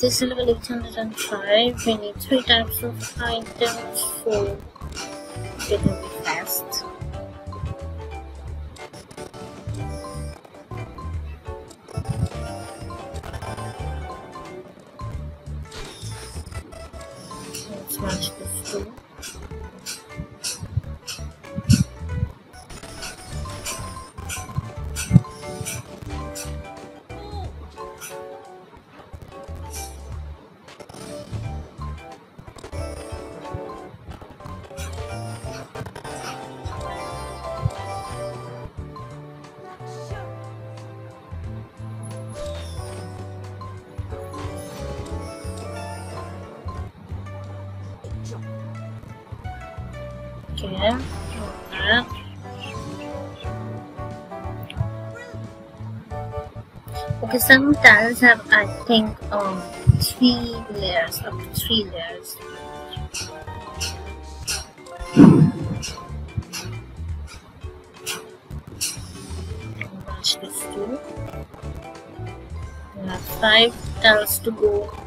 this level is 105. We need three types of items, so it will be fast. Let's match this two. Okay, that. Okay, some tiles have, I think, um, three layers, up to three layers. Match this two. We have five tiles to go.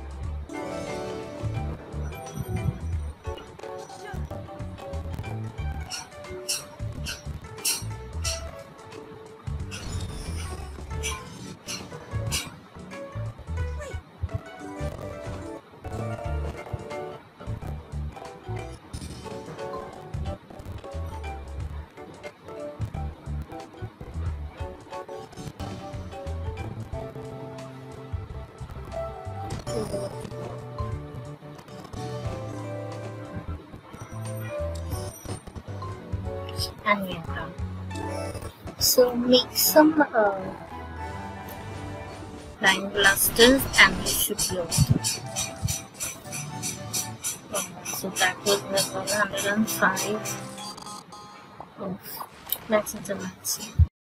And are. So make some uh, line blasters and you. Um, so that was level 105 of Matchington Mansion.